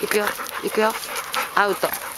行くよ行くよ。アウト。